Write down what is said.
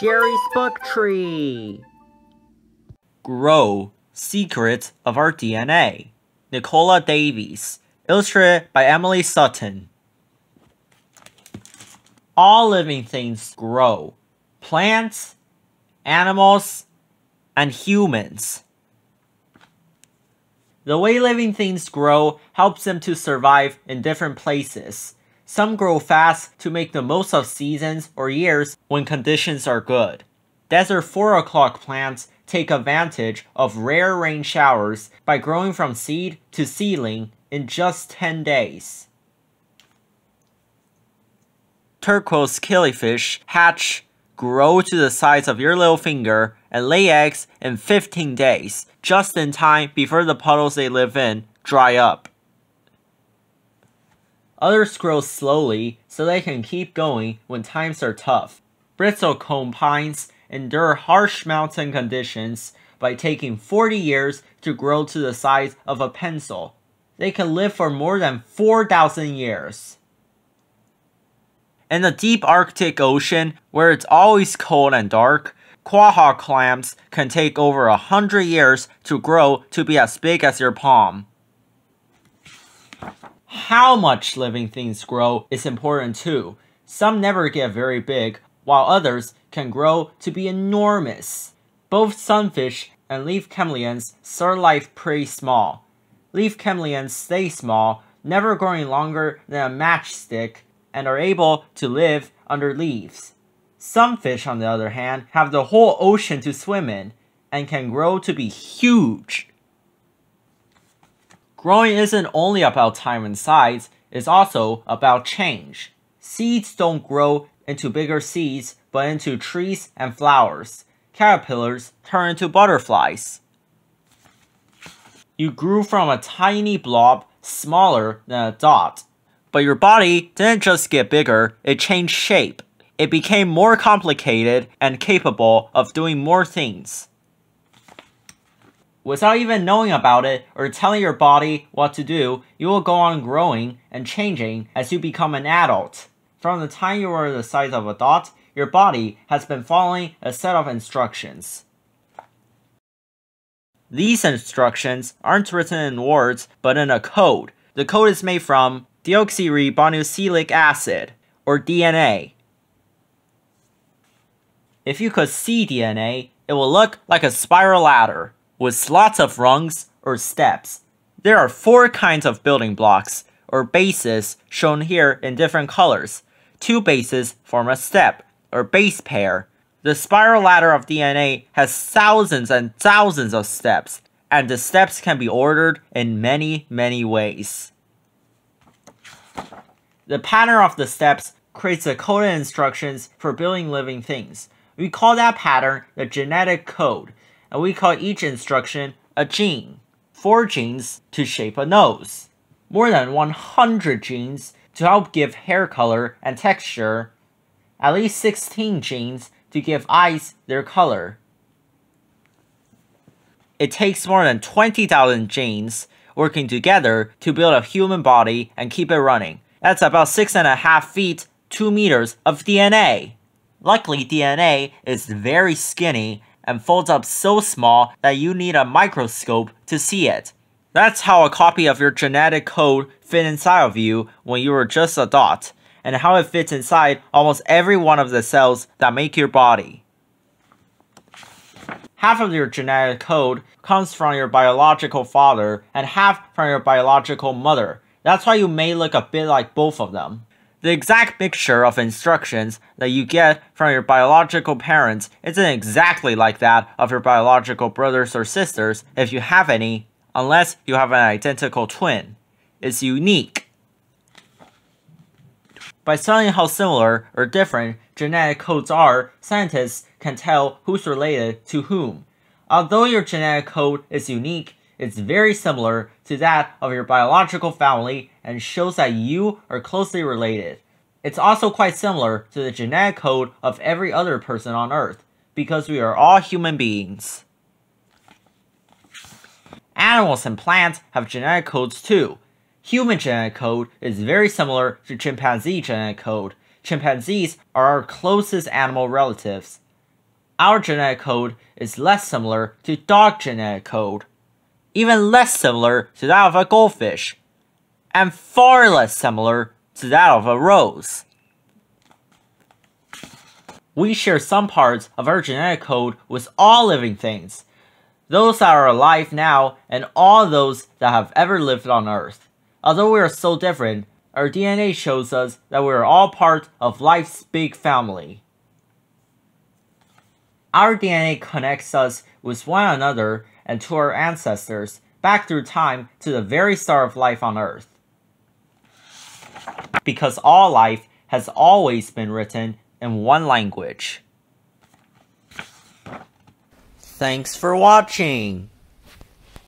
Jerry's Book Tree. Grow Secrets of Our DNA. Nicola Davies. Illustrated by Emily Sutton. All living things grow plants, animals, and humans. The way living things grow helps them to survive in different places. Some grow fast to make the most of seasons or years when conditions are good. Desert 4 o'clock plants take advantage of rare rain showers by growing from seed to seedling in just 10 days. Turquoise killifish hatch, grow to the size of your little finger, and lay eggs in 15 days, just in time before the puddles they live in dry up. Others grow slowly so they can keep going when times are tough. Bristlecone pines endure harsh mountain conditions by taking 40 years to grow to the size of a pencil. They can live for more than 4,000 years. In the deep Arctic Ocean, where it's always cold and dark, quahog clams can take over a hundred years to grow to be as big as your palm. How much living things grow is important too. Some never get very big, while others can grow to be enormous. Both sunfish and leaf chameleons start life pretty small. Leaf chameleons stay small, never growing longer than a matchstick, and are able to live under leaves. Sunfish, on the other hand, have the whole ocean to swim in, and can grow to be huge. Growing isn't only about time and size, it's also about change. Seeds don't grow into bigger seeds, but into trees and flowers. Caterpillars turn into butterflies. You grew from a tiny blob smaller than a dot. But your body didn't just get bigger, it changed shape. It became more complicated and capable of doing more things. Without even knowing about it or telling your body what to do, you will go on growing and changing as you become an adult. From the time you were the size of a dot, your body has been following a set of instructions. These instructions aren't written in words, but in a code. The code is made from deoxyribonucleic acid, or DNA. If you could see DNA, it will look like a spiral ladder, with lots of rungs or steps. There are four kinds of building blocks, or bases, shown here in different colors. Two bases form a step, or base pair. The spiral ladder of DNA has thousands and thousands of steps, and the steps can be ordered in many, many ways. The pattern of the steps creates the coded instructions for building living things. We call that pattern the genetic code, and we call each instruction a gene. Four genes to shape a nose. More than 100 genes to help give hair color and texture. At least 16 genes to give eyes their color. It takes more than 20,000 genes working together to build a human body and keep it running. That's about six and a half feet, two meters of DNA. Luckily, DNA is very skinny and folds up so small that you need a microscope to see it. That's how a copy of your genetic code fit inside of you when you were just a dot, and how it fits inside almost every one of the cells that make your body. Half of your genetic code comes from your biological father, and half from your biological mother, that's why you may look a bit like both of them. The exact mixture of instructions that you get from your biological parents isn't exactly like that of your biological brothers or sisters if you have any, unless you have an identical twin. It's unique. By studying how similar or different genetic codes are, scientists can tell who's related to whom. Although your genetic code is unique, it's very similar to that of your biological family and shows that you are closely related. It's also quite similar to the genetic code of every other person on Earth, because we are all human beings. Animals and plants have genetic codes too. Human genetic code is very similar to chimpanzee genetic code. Chimpanzees are our closest animal relatives. our genetic code is less similar to dog genetic code, even less similar to that of a goldfish, and far less similar to that of a rose. We share some parts of our genetic code with all living things, those that are alive now and all those that have ever lived on Earth. Although we are so different, our DNA shows us that we are all part of life's big family. Our DNA connects us with one another and to our ancestors back through time to the very start of life on Earth. Because all life has always been written in one language. Thanks for watching!